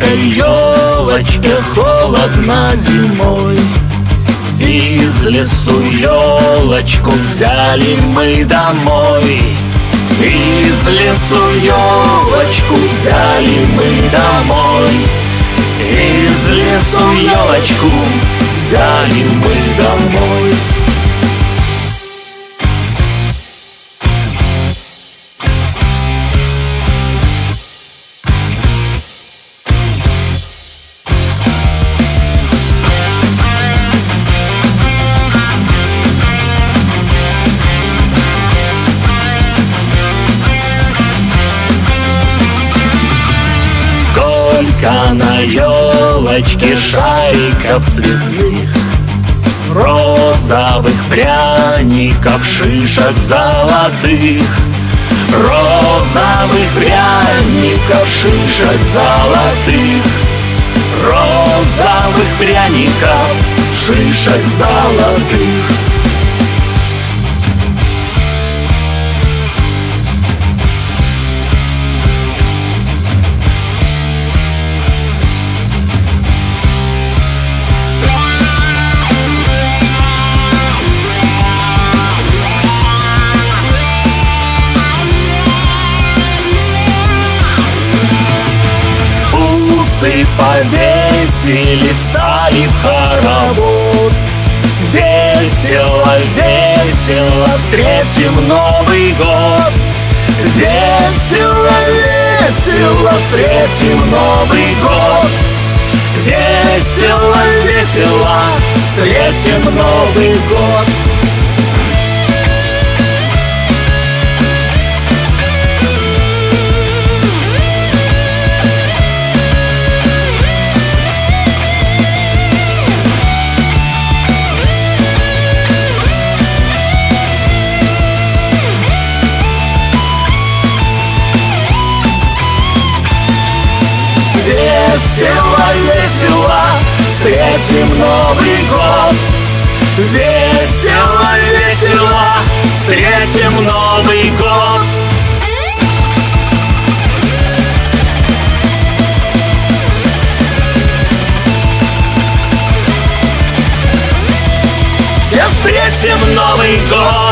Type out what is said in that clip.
яркой елочке холодно зимой. Из лесу елочку взяли мы домой. Из лесу елочку взяли мы домой. Из лесу елочку взяли мы домой Сколько на елочке шариков цветных. Розовых пряников, шишек золотых. Розовых пряников, шишек золотых. Розовых пряников, шишек золотых Усы повесили, встали в хоровод. Весело, весело встретим Новый год. Весело, весело встретим Новый год. Весело, весело встретим Новый год весело встретим Новый год. Весело, весело встретим Новый год. Все встретим Новый год